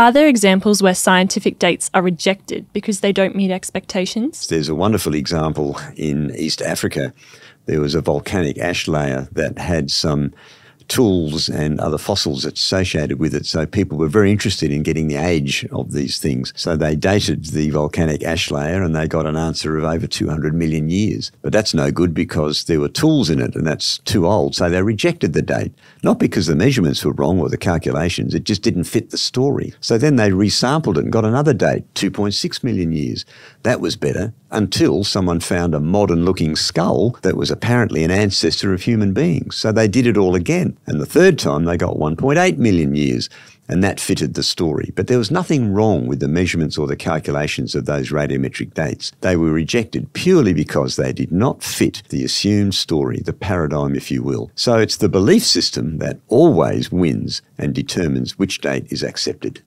Are there examples where scientific dates are rejected because they don't meet expectations? There's a wonderful example in East Africa. There was a volcanic ash layer that had some tools and other fossils associated with it. So people were very interested in getting the age of these things. So they dated the volcanic ash layer and they got an answer of over 200 million years. But that's no good because there were tools in it and that's too old. So they rejected the date, not because the measurements were wrong or the calculations, it just didn't fit the story. So then they resampled it and got another date, 2.6 million years. That was better until someone found a modern looking skull that was apparently an ancestor of human beings. So they did it all again. And the third time they got 1.8 million years, and that fitted the story. But there was nothing wrong with the measurements or the calculations of those radiometric dates. They were rejected purely because they did not fit the assumed story, the paradigm, if you will. So it's the belief system that always wins and determines which date is accepted.